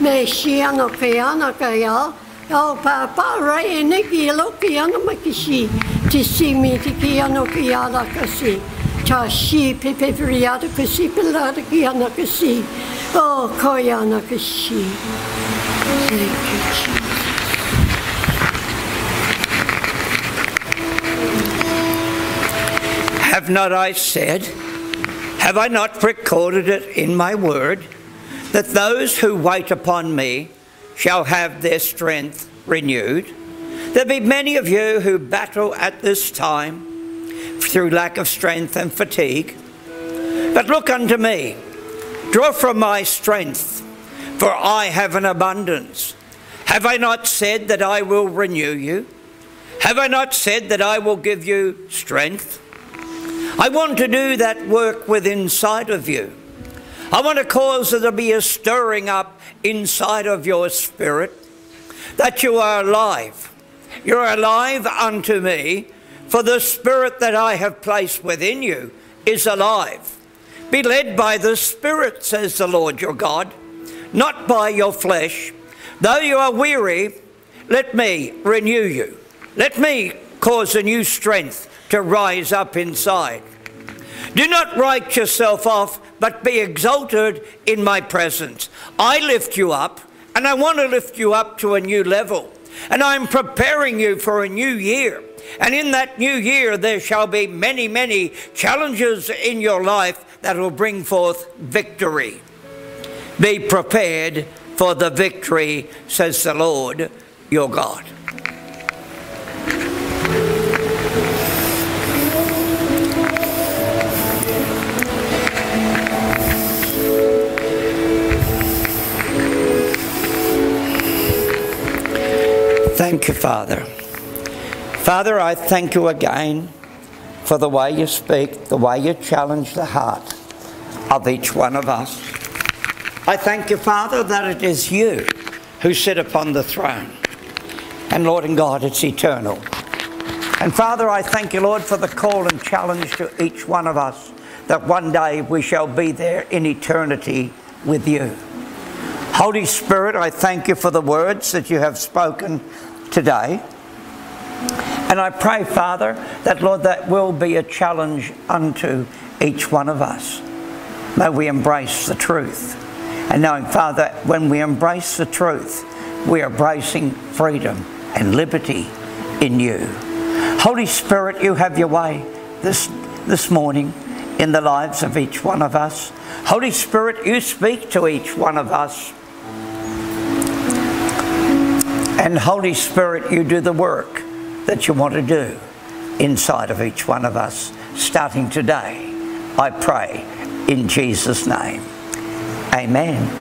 Me sia no kia no kia, o pa pa rai e ne kia lo kia no ma kisi. Te si mi te kia no kia la kasi. Ta si pe pe pria da kasi pe la da kia no kasi. O koia no kasi. Thank you, Jesus. Have not I said, have I not recorded it in my word, that those who wait upon me shall have their strength renewed? There be many of you who battle at this time through lack of strength and fatigue. But look unto me, draw from my strength, for I have an abundance. Have I not said that I will renew you? Have I not said that I will give you strength? I want to do that work within inside of you. I want to cause there to be a stirring up inside of your spirit that you are alive. You're alive unto me, for the spirit that I have placed within you is alive. Be led by the Spirit, says the Lord your God, not by your flesh. Though you are weary, let me renew you. Let me cause a new strength to rise up inside. Do not write yourself off, but be exalted in my presence. I lift you up, and I want to lift you up to a new level. And I'm preparing you for a new year. And in that new year, there shall be many, many challenges in your life that will bring forth victory. Be prepared for the victory, says the Lord your God. Thank you, Father. Father, I thank you again for the way you speak, the way you challenge the heart of each one of us. I thank you, Father, that it is you who sit upon the throne. And Lord and God, it's eternal. And Father, I thank you, Lord, for the call and challenge to each one of us that one day we shall be there in eternity with you. Holy Spirit, I thank you for the words that you have spoken today. And I pray, Father, that, Lord, that will be a challenge unto each one of us. May we embrace the truth. And knowing, Father, when we embrace the truth, we are embracing freedom and liberty in you. Holy Spirit, you have your way this, this morning in the lives of each one of us. Holy Spirit, you speak to each one of us. And Holy Spirit, you do the work that you want to do inside of each one of us, starting today. I pray in Jesus' name. Amen.